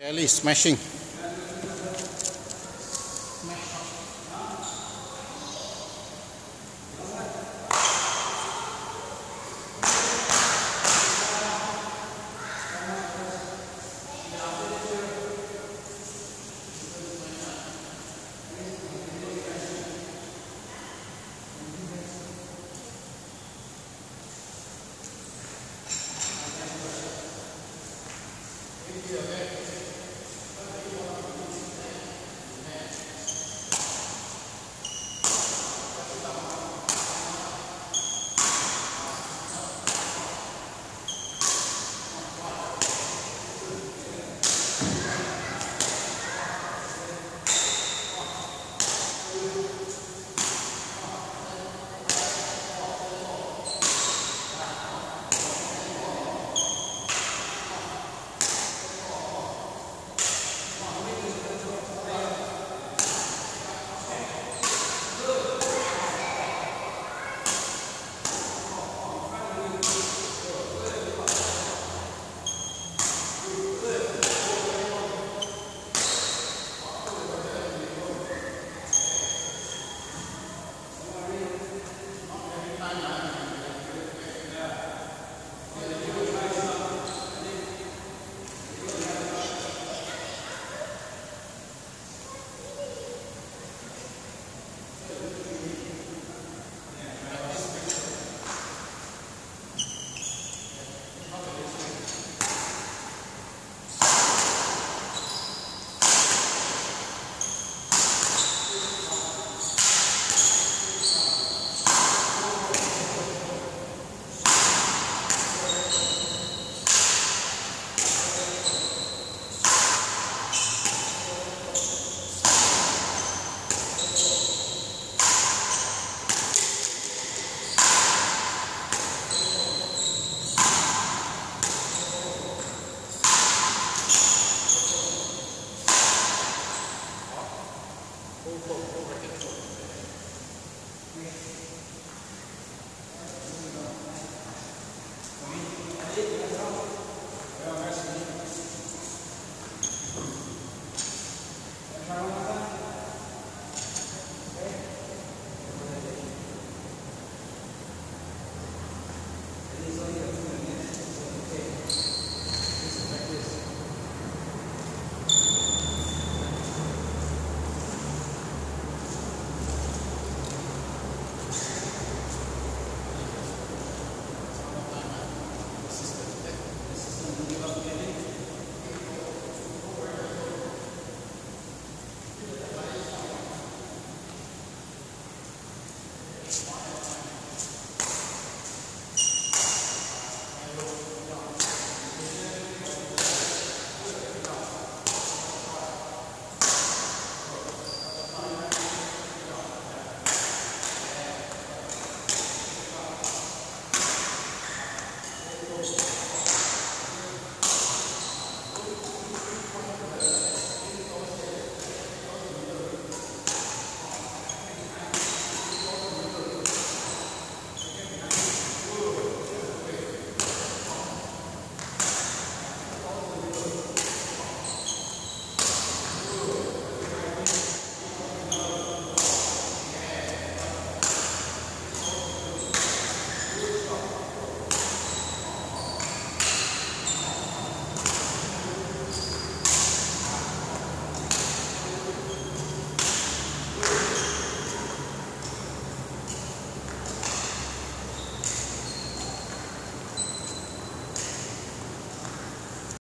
Ellie smashing. people.